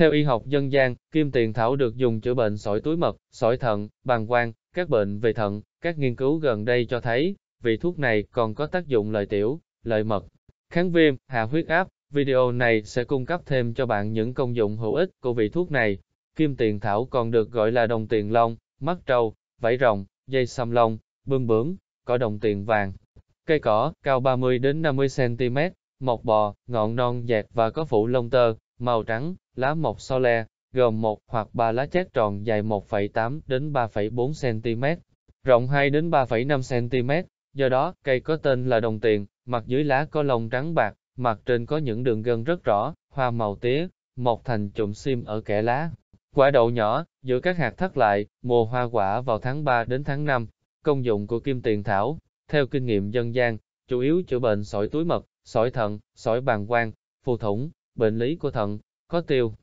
Theo y học dân gian, kim tiền thảo được dùng chữa bệnh sỏi túi mật, sỏi thận, bàng quang, các bệnh về thận. Các nghiên cứu gần đây cho thấy, vị thuốc này còn có tác dụng lợi tiểu, lợi mật, kháng viêm, hạ huyết áp. Video này sẽ cung cấp thêm cho bạn những công dụng hữu ích của vị thuốc này. Kim tiền thảo còn được gọi là đồng tiền long, mắt trâu, vảy rồng, dây xăm lông, bươm bướm, cỏ đồng tiền vàng. Cây cỏ, cao 30 đến 50 cm, mọc bò, ngọn non dẹt và có phủ lông tơ, màu trắng, lá mọc so le, gồm một hoặc ba lá chát tròn dài 1,8 đến 3,4 cm, rộng 2 đến 3,5 cm. Do đó, cây có tên là đồng tiền, mặt dưới lá có lông trắng bạc, mặt trên có những đường gân rất rõ, hoa màu tía, mọc thành chùm sim ở kẽ lá. Quả đậu nhỏ, giữa các hạt thắt lại, mùa hoa quả vào tháng 3 đến tháng 5. Công dụng của kim tiền thảo, theo kinh nghiệm dân gian, chủ yếu chữa bệnh sỏi túi mật, sỏi thận, sỏi bàng quang, phù thủng, bệnh lý của thận, có tiêu.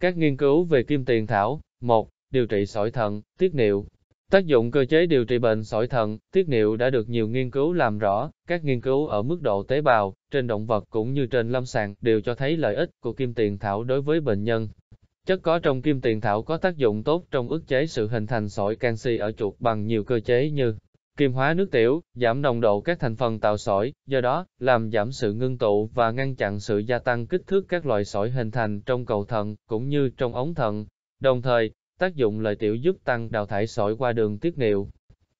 Các nghiên cứu về kim tiền thảo, 1. Điều trị sỏi thận, tiết niệu. Tác dụng cơ chế điều trị bệnh sỏi thận, tiết niệu đã được nhiều nghiên cứu làm rõ, các nghiên cứu ở mức độ tế bào, trên động vật cũng như trên lâm sàng đều cho thấy lợi ích của kim tiền thảo đối với bệnh nhân. Chất có trong kim tiền thảo có tác dụng tốt trong ức chế sự hình thành sỏi canxi ở chuột bằng nhiều cơ chế như Kiềm hóa nước tiểu, giảm nồng độ các thành phần tạo sỏi, do đó, làm giảm sự ngưng tụ và ngăn chặn sự gia tăng kích thước các loại sỏi hình thành trong cầu thận cũng như trong ống thận. Đồng thời, tác dụng lợi tiểu giúp tăng đào thải sỏi qua đường tiết niệu.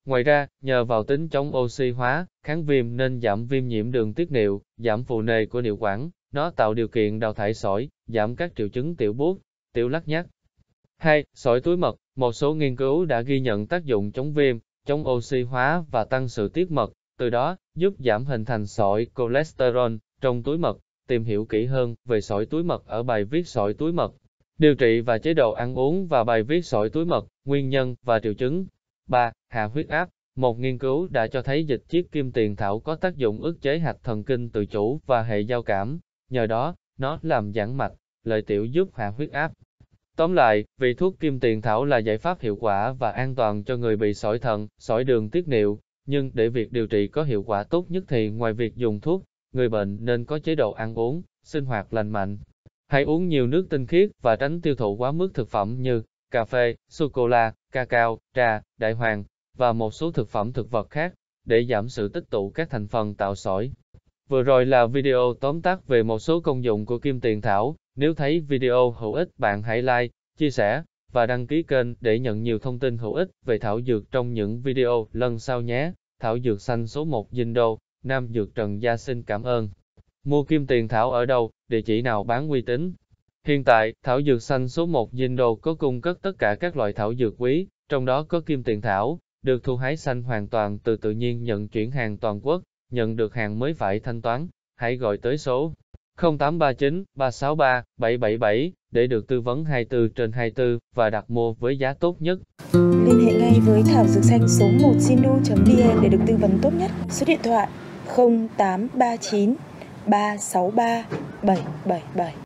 Ngoài ra, nhờ vào tính chống oxy hóa, kháng viêm nên giảm viêm nhiễm đường tiết niệu, giảm phù nề của niệu quản, nó tạo điều kiện đào thải sỏi, giảm các triệu chứng tiểu buốt, tiểu lắc nhắc. 2. Sỏi túi mật, một số nghiên cứu đã ghi nhận tác dụng chống viêm, chống oxy hóa và tăng sự tiết mật, từ đó giúp giảm hình thành sỏi cholesterol trong túi mật. Tìm hiểu kỹ hơn về sỏi túi mật ở bài viết sỏi túi mật, điều trị và chế độ ăn uống và bài viết sỏi túi mật, nguyên nhân và triệu chứng. 3. Hạ huyết áp. Một nghiên cứu đã cho thấy dịch chiết kim tiền thảo có tác dụng ức chế hạch thần kinh tự chủ và hệ giao cảm, nhờ đó, nó làm giãn mạch, lợi tiểu giúp hạ huyết áp. Tóm lại, vị thuốc kim tiền thảo là giải pháp hiệu quả và an toàn cho người bị sỏi thận, sỏi đường tiết niệu, nhưng để việc điều trị có hiệu quả tốt nhất thì ngoài việc dùng thuốc, người bệnh nên có chế độ ăn uống, sinh hoạt lành mạnh. Hãy uống nhiều nước tinh khiết và tránh tiêu thụ quá mức thực phẩm như cà phê, sô-cô-la, cacao, trà, đại hoàng và một số thực phẩm thực vật khác để giảm sự tích tụ các thành phần tạo sỏi. Vừa rồi là video tóm tắt về một số công dụng của kim tiền thảo. Nếu thấy video hữu ích bạn hãy like, chia sẻ và đăng ký kênh để nhận nhiều thông tin hữu ích về thảo dược trong những video lần sau nhé. Thảo dược xanh số 1 Dinh Đô, Nam Dược Trần Gia xin cảm ơn. Mua kim tiền thảo ở đâu, địa chỉ nào bán uy tín? Hiện tại, thảo dược xanh số 1 Dinh Đô có cung cấp tất cả các loại thảo dược quý, trong đó có kim tiền thảo, được thu hái xanh hoàn toàn từ tự nhiên nhận chuyển hàng toàn quốc, nhận được hàng mới phải thanh toán. Hãy gọi tới số 0839 363 777 để được tư vấn 24 trên 24 và đặt mua với giá tốt nhất. Liên hệ ngay với Thảo Dược Xanh số 1 sinu.vn để được tư vấn tốt nhất. Số điện thoại 0839 363 777